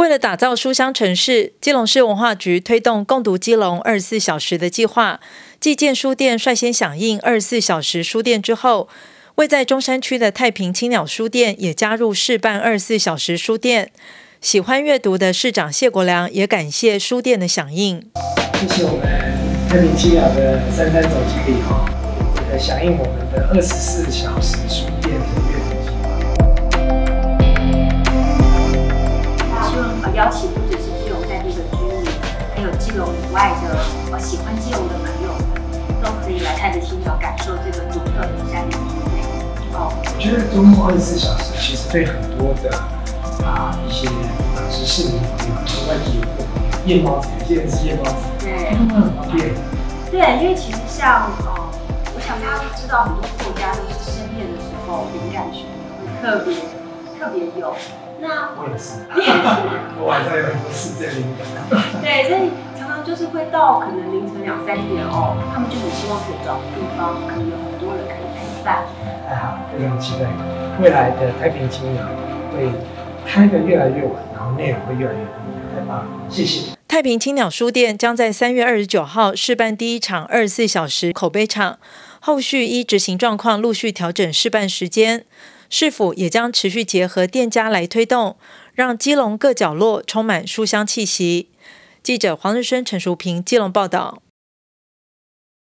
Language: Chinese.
为了打造书香城市，基隆市文化局推动共读基隆二十四小时的计划。寄建书店率先响应二十四小时书店之后，位在中山区的太平青鸟书店也加入试办二十四小时书店。喜欢阅读的市长谢国良也感谢书店的响应。谢谢我们太平青鸟的三三总经理哈，这个响应我们的二十四小时书店邀请不只是基隆在地的居民，还有基隆以外的呃喜欢基隆的朋友们，都可以来太平青鸟感受这个独特的山林之美。哦，我觉得周末二十四小时其实对很多的。啊，一些啊是市民朋友，和外地游客朋友，夜猫子，有些人是夜猫子，对，他们很方便。对，因为其实像呃，我想大家都知道，很多作家都是深夜的时候灵感什么的会特别特别有。那我也是，我晚上有很多事在灵感。对，所以常常就是会到可能凌晨两三点哦，他们就很希望可以找个地方，可以有很多人可以陪伴。太好，非常期待未来的太平青鸟会。开的越来越晚，然后内容会越来越多，太棒了！谢谢。太平青鸟书店将在三月二十九号试办第一场二十四小时口碑场，后续依执行状况陆续调整试办时间。市府也将持续结合店家来推动，让基隆各角落充满书香气息。记者黄日升、陈淑萍，基隆报道。